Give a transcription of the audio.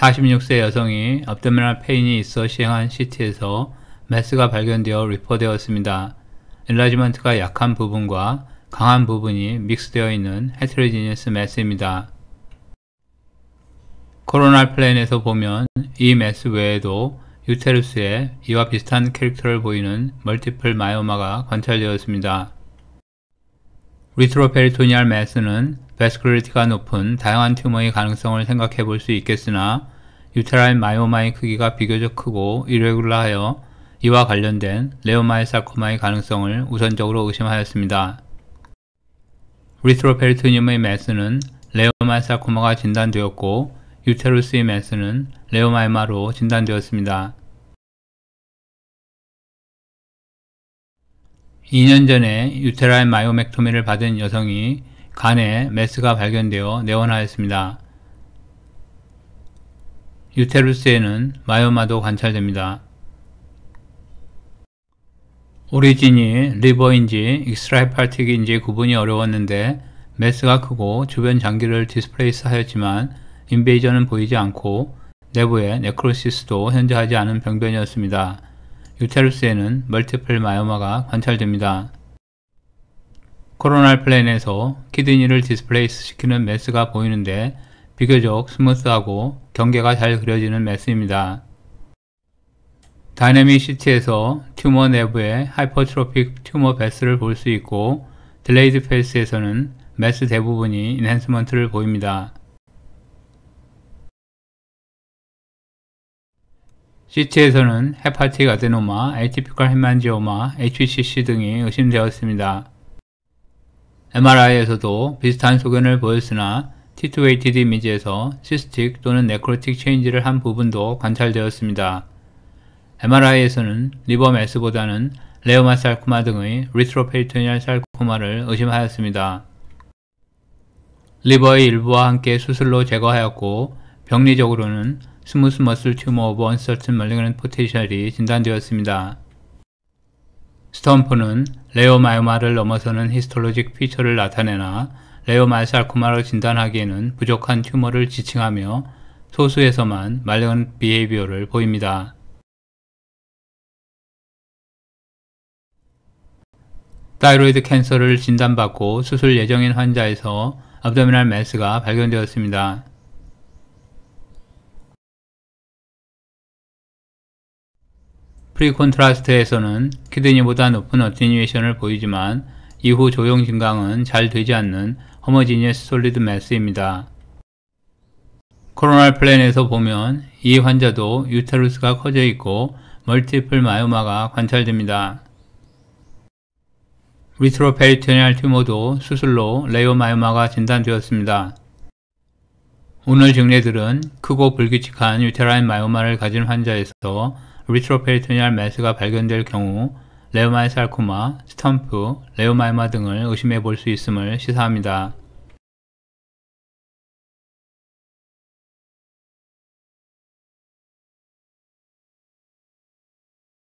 46세 여성이 abdominal pain이 있어 시행한 CT에서 mass가 발견되어 refer되었습니다. enhancement가 약한 부분과 강한 부분이 mix되어 있는 heterogeneous mass입니다. coronal plane에서 보면 이 mass 외에도 uterus에 이와 비슷한 캐릭터를 보이는 multiple myoma가 관찰되었습니다. retroperitoneal mass는 vascularity가 높은 다양한 tumor의 가능성을 생각해 볼 수 있겠으나 uterine myoma의 크기가 비교적 크고 irregular하여 이와 관련된 leiomyosarcoma의 가능성을 우선적으로 의심하였습니다. retroperitoneum의 mass는 leiomyosarcoma가 진단되었고 uterus의 mass는 leiomyoma로 진단되었습니다. 2년 전에 uterine myomectomy를 받은 여성이 간에 mass가 발견되어 내원하였습니다. uterus에는 myoma도 관찰됩니다. origin이 liver인지 extrahepatic인지 구분이 어려웠는데 mass가 크고 주변 장기를 displace 하였지만 invasion은 보이지 않고 내부에 necrosis도 현저하지 않은 병변이었습니다. uterus에는 multiple myoma가 관찰됩니다. coronal plane에서 kidney를 displace 시키는 mass가 보이는데 비교적 smooth하고 경계가 잘 그려지는 mass입니다. dynamic CT에서 tumor 내부에 hypertrophic tumor vessel을 볼 수 있고 delayed phase에서는 mass 대부분이 enhancement를 보입니다. CT에서는 hepatic adenoma, atypical hemangioma, HCC 등이 의심되었습니다. MRI에서도 비슷한 소견을 보였으나 T2ATD 이미지에서 cystic 또는 necrotic change를 한 부분도 관찰되었습니다. MRI에서는 liver mass보다는 leiomyosarcoma 등의 retroperitoneal sarcoma를 의심하였습니다. liver의 일부와 함께 수술로 제거하였고 병리적으로는 smooth muscle tumor of uncertain malignant potential이 진단되었습니다. STUMP는 leiomyoma를 넘어서는 histologic feature를 나타내나 leiomyosarcoma로 진단하기에는 부족한 tumor를 지칭하며 소수에서만 malignant behavior를 보입니다. thyroid cancer를 진단받고 수술 예정인 환자에서 abdominal mass가 발견되었습니다. precontrast에서는 kidney보다 높은 attenuation을 보이지만 이후 조영 증강은 잘 되지 않는 homogeneous solid mass입니다. coronal plane에서 보면 이 환자도 uterus가 커져 있고 multiple myoma가 관찰됩니다. retroperitoneal tumor도 수술로 leiomyoma가 진단되었습니다. 오늘 증례들은 크고 불규칙한 uterine myoma를 가진 환자에서 retroperitoneal mass가 발견될 경우 leiomyosarcoma, STUMP, leiomyoma 등을 의심해 볼 수 있음을 시사합니다.